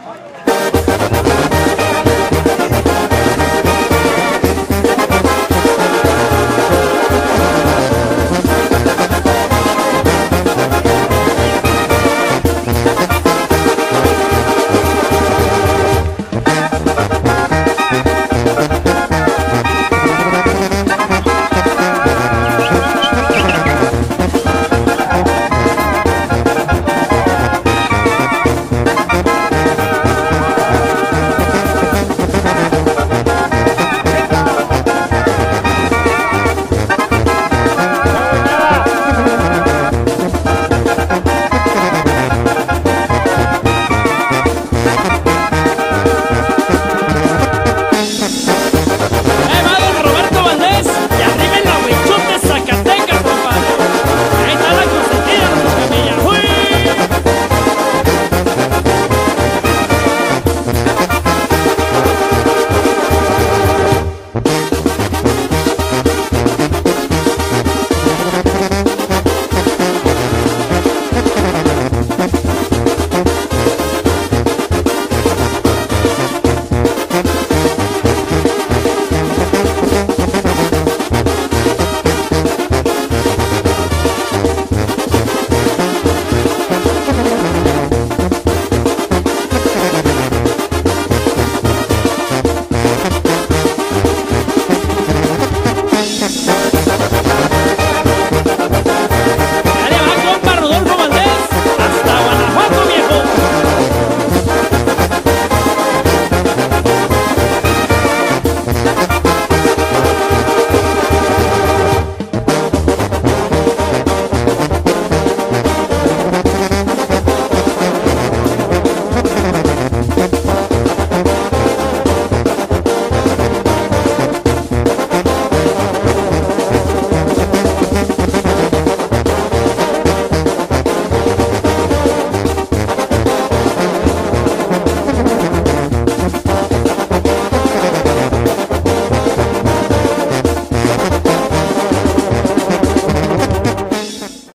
Fight!